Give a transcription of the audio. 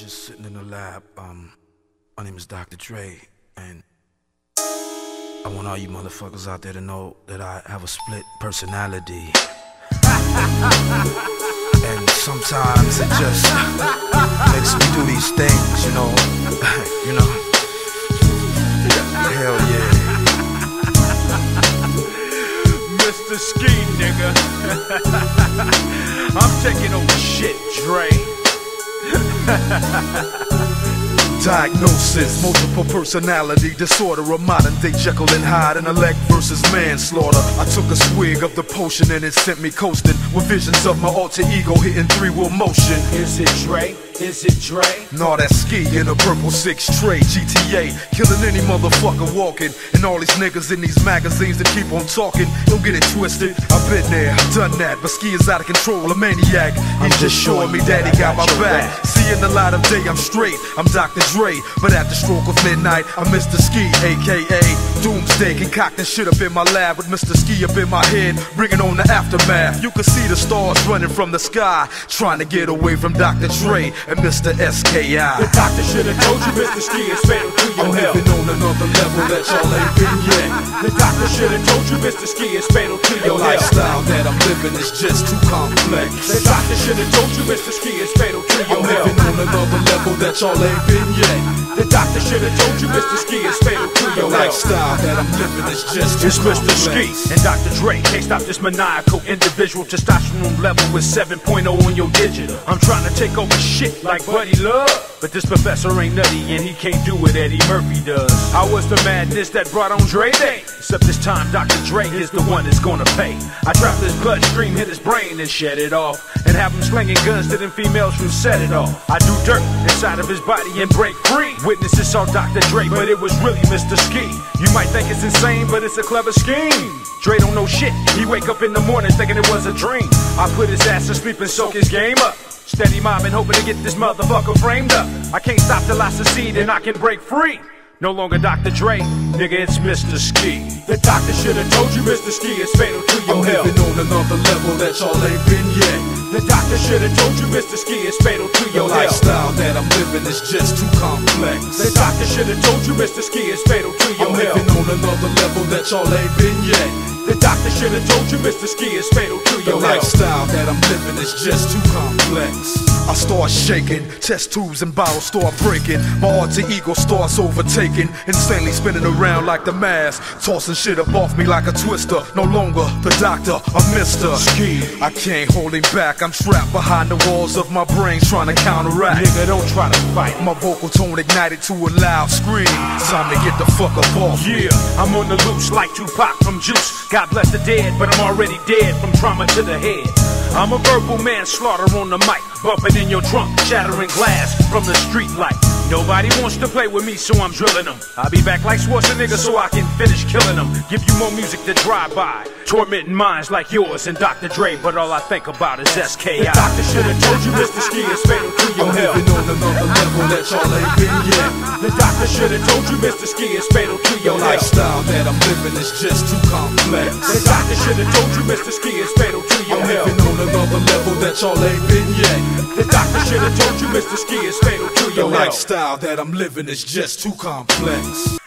just sitting in the lab. Um, my name is Dr. Dre, and I want all you motherfuckers out there to know that I have a split personality. and sometimes it just makes me do these things, you know. you know. Hell yeah. Mr. Ski, nigga. I'm taking over shit, Dre. Diagnosis, multiple personality disorder, a modern day Jekyll and Hyde, intellect versus manslaughter. I took a swig of the potion and it sent me coasting with visions of my alter ego hitting three wheel motion. Is it Dre? Is it Dre? Nah, that ski in a purple six tray GTA, killing any motherfucker walking, and all these niggas in these magazines that keep on talking. Don't get it twisted. I've been there, done that, but ski is out of control, a maniac. He's just showing me that he got my back. See, in the light of day, I'm straight. I'm Dr. Dre, but at the stroke of midnight, I'm Mr. Ski, aka Doomsday, concocting shit up in my lab with Mr. Ski up in my head, bringing on the aftermath. You can see the stars running from the sky, trying to get away from Dr. Dre and Mr. SKI. The doctor should have told you Mr. Ski is fatal to your I'm health. living on another level that y'all ain't been yet. The doctor should have told you Mr. Ski is fatal to The your health. lifestyle that I'm living is just too complex. The doctor should have told you Mr. Ski is fatal to your I'm your living on another level that y'all ain't been yet. The doctor should have told you Mr. Ski is fatal to your lifestyle that I'm living is just It's Mr. Ski and Dr. Dre. Can't stop this maniacal individual testosterone level with 7.0 on your digit. I'm trying to take over shit like Buddy Love. But this professor ain't nutty and he can't do what Eddie Murphy does. I was the madness that brought on Dre Day. Except this time Dr. Dre is the one that's gonna pay. I trap his bloodstream, hit his brain and shed it off. And have him slinging guns to them females who set it off. I do dirt inside of his body and break free. Witnesses saw Dr. Dre, but it was really Mr. Ski. You might think it's insane, but it's a clever scheme. Dre don't know shit. He wake up in the morning thinking it was a dream. I put his ass to sleep and soak his game up. Steady mobbing, hoping to get this motherfucker framed up. I can't stop till I succeed and I can break free. No longer Dr. Dre, nigga, it's Mr. Ski. The doctor should have told you Mr. Ski is fatal to your I'm health. living on another level that y'all ain't been yet. The doctor should have told you Mr. Ski is fatal to The your health. lifestyle that I'm living is just too complex. The doctor should have told you Mr. Ski is fatal to your I'm health. living on another level that y'all ain't been yet. Should have told you Mr. Ski is fatal to The your health. lifestyle that I'm living is just too complex. I start shaking, test tubes and bottles start breaking. My alter ego starts overtaking, insanely spinning around like the mask, tossing shit up off me like a twister. No longer the doctor, I'm Mr. Ski. I can't hold him back. I'm trapped behind the walls of my brain, trying to counteract. Nigga, don't try to fight. My vocal tone ignited to a loud scream. Time to get the fuck up off me. Yeah, I'm on the loose like Tupac from Juice. God bless the dead, but I'm already dead from trauma to the head. I'm a verbal manslaughter on the mic, bumping in your trunk, shattering glass from the street light. Nobody wants to play with me, so I'm drilling them. I'll be back like Schwarzenegger so I can finish killing them. Give you more music to drive by, tormenting minds like yours and Dr. Dre, but all I think about is SKI. The doctor should have told you Mr. Ski is fatal to your I'm health. living on another level that y'all ain't been yet. The doctor should have told you Mr. Ski is fatal to The your health. lifestyle that I'm living is just too complex. The doctor should have told you Mr. Ski is fatal to your health. living on another level that y'all ain't been yet. The doctor should have told you Mr. Ski is fatal to The your health. lifestyle that I'm living is just too complex.